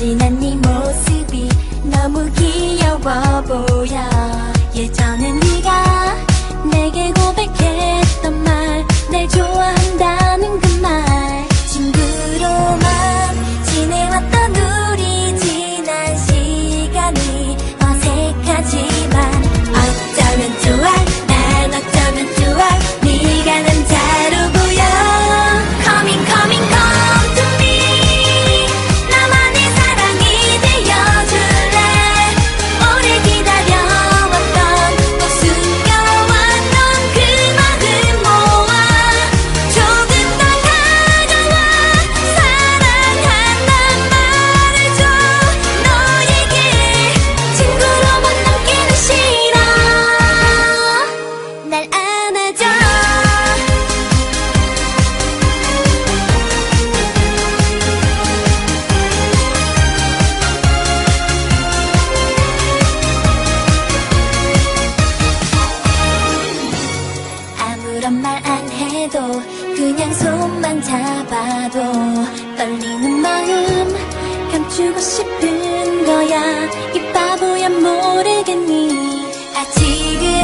진한 네 모습이 너무 귀여워 보여. 그냥 손만 잡아도 떨리는 마음 감추고 싶은 거야. 이 바보야 모르겠니? 아직은